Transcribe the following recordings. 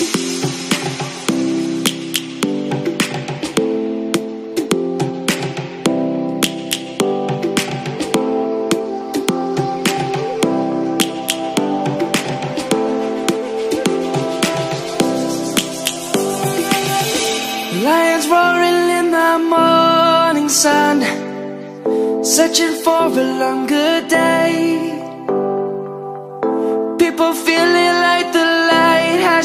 Lions roaring in the morning sun Searching for a longer day. People feeling like the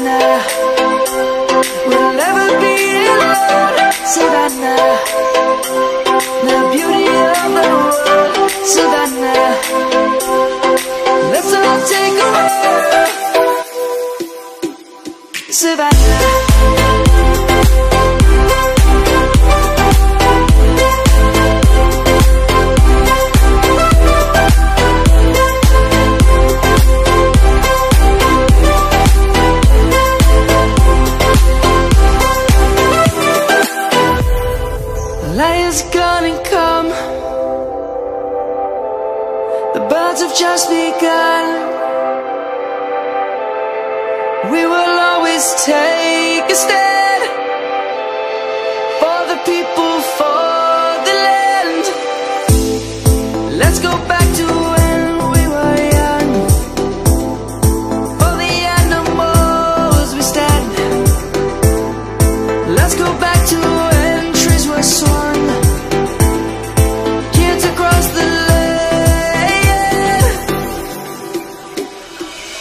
Savannah We'll never be alone. Savannah The beauty of the world. Savannah Let's all take a walk. Savannah Lion's gonna come. The birds have just begun. We will always take a stand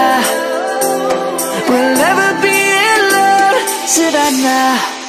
Savannah We'll never be alone Savannah